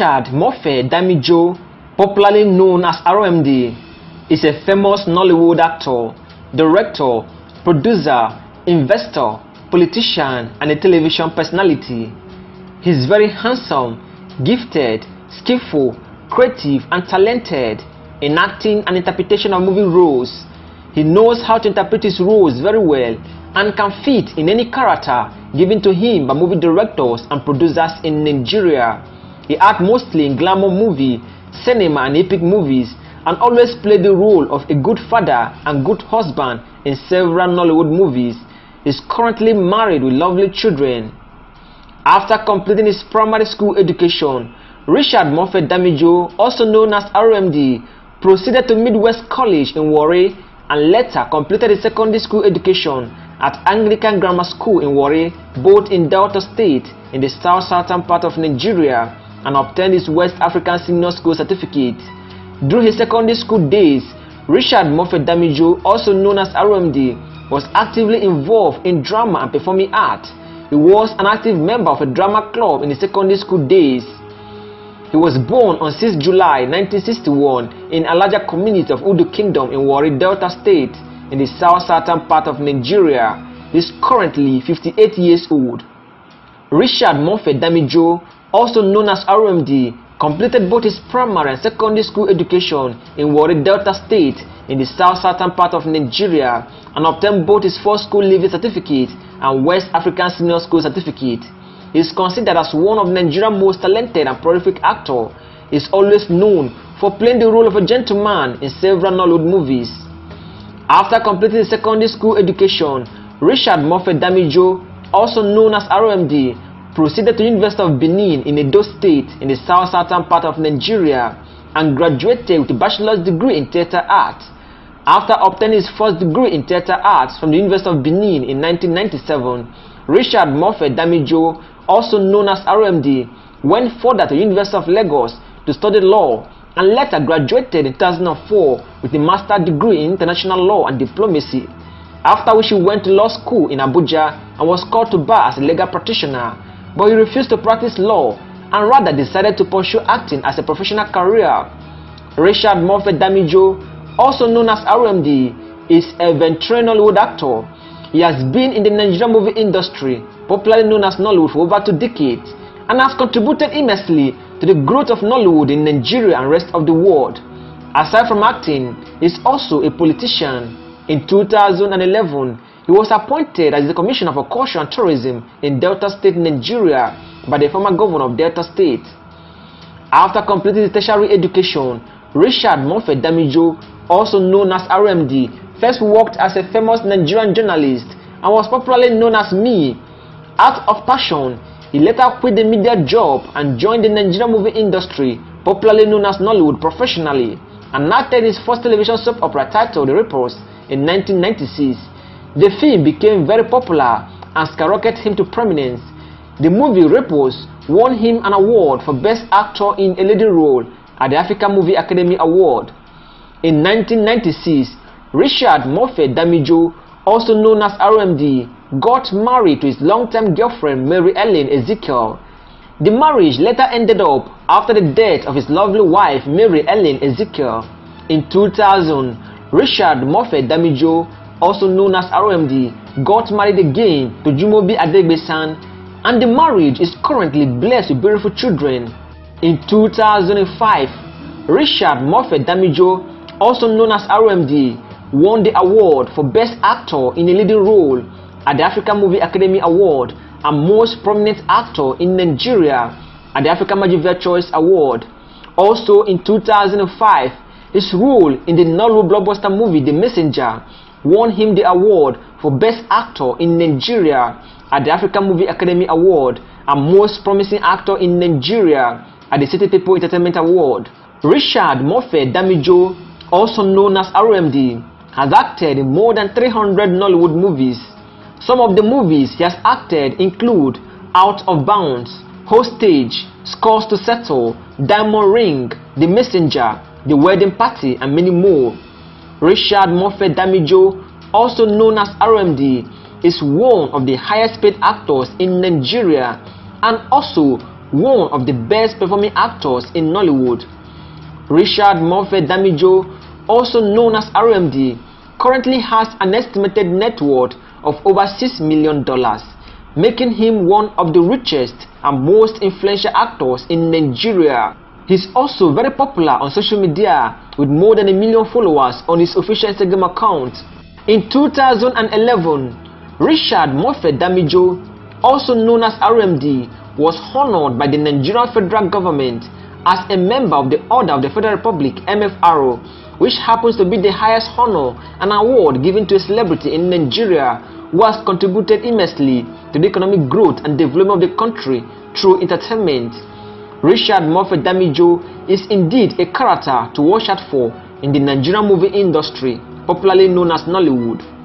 Richard Mofe Damijo, popularly known as RMD, is a famous Nollywood actor, director, producer, investor, politician, and a television personality. He's very handsome, gifted, skillful, creative, and talented in acting and interpretation of movie roles. He knows how to interpret his roles very well and can fit in any character given to him by movie directors and producers in Nigeria. He acts mostly in glamour movie, cinema and epic movies and always played the role of a good father and good husband in several Nollywood movies. He is currently married with lovely children. After completing his primary school education, Richard Mofe Damijo, also known as RMD, proceeded to Midwest College in Warri and later completed his secondary school education at Anglican Grammar School in Warri, both in Delta State in the south-southern part of Nigeria and obtained his West African Senior School certificate. During his secondary school days, Richard Mofe Damijo, also known as RMD, was actively involved in drama and performing art. He was an active member of a drama club in his secondary school days. He was born on 6 July 1961 in Alaja community of Udu Kingdom in Warri, Delta State in the south-southern part of Nigeria. He is currently 58 years old. Richard Mofe Damijo, also known as RMD, completed both his primary and secondary school education in Warri, Delta State in the south-southern part of Nigeria and obtained both his first school leaving certificate and West African Senior School certificate. He is considered as one of Nigeria's most talented and prolific actors. He is always known for playing the role of a gentleman in several Nollywood movies. After completing his secondary school education, Richard Mofe Damijo, also known as RMD, proceeded to University of Benin in Edo State in the south-southern part of Nigeria and graduated with a bachelor's degree in theatre art. After obtaining his first degree in theatre arts from the University of Benin in 1997, Richard Mofe Damijo, also known as RMD, went further to the University of Lagos to study law and later graduated in 2004 with a master's degree in international law and diplomacy. After which he went to law school in Abuja and was called to bar as a legal practitioner, but he refused to practice law and rather decided to pursue acting as a professional career. Richard Mofe Damijo, also known as RMD, is a Nollywood actor. He has been in the Nigerian movie industry, popularly known as Nollywood, for over two decades and has contributed immensely to the growth of Nollywood in Nigeria and rest of the world. Aside from acting, he is also a politician. In 2011, he was appointed as the Commissioner for Culture and Tourism in Delta State, Nigeria by the former governor of Delta State. After completing his tertiary education, Richard Mofe Damijo, also known as RMD, first worked as a famous Nigerian journalist and was popularly known as Me. Out of passion, he later quit the media job and joined the Nigerian movie industry, popularly known as Nollywood professionally, and acted his first television soap opera titled The Ripples in 1996. The film became very popular and skyrocketed him to prominence. The movie Ripples won him an award for Best Actor in a Leading Role at the African Movie Academy Award. In 1996, Richard Mofe Damijo, also known as RMD, got married to his longtime girlfriend Mary Ellen Ezekiel. The marriage later ended up after the death of his lovely wife Mary Ellen Ezekiel. In 2000, Richard Mofe Damijo, also known as RMD, got married again to Jumobi Adegbesan and the marriage is currently blessed with beautiful children. In 2005, Richard Mofe Damijo, also known as RMD, won the award for Best Actor in a Leading Role at the African Movie Academy Award and Most Prominent Actor in Nigeria at the African Magic Choice Award. Also in 2005, his role in the Nollywood blockbuster movie The Messenger won him the award for Best Actor in Nigeria at the African Movie Academy Award and Most Promising Actor in Nigeria at the City People Entertainment Award. Richard Mofe Damijo, also known as RMD, has acted in more than 300 Nollywood movies. Some of the movies he has acted include Out of Bounds, Hostage, Scores to Settle, Diamond Ring, The Messenger, The Wedding Party, and many more. Richard Mofe Damijo, also known as RMD, is one of the highest paid actors in Nigeria and also one of the best performing actors in Nollywood. Richard Mofe Damijo, also known as RMD, currently has an estimated net worth of over $6 million, making him one of the richest and most influential actors in Nigeria. He's also very popular on social media with more than a million followers on his official Instagram account. In 2011, Richard Mofe Damijo, also known as RMD, was honored by the Nigerian federal government as a member of the Order of the Federal Republic MFRO, which happens to be the highest honor and award given to a celebrity in Nigeria who has contributed immensely to the economic growth and development of the country through entertainment. Richard Mofe Damijo is indeed a character to watch out for in the Nigerian movie industry, popularly known as Nollywood.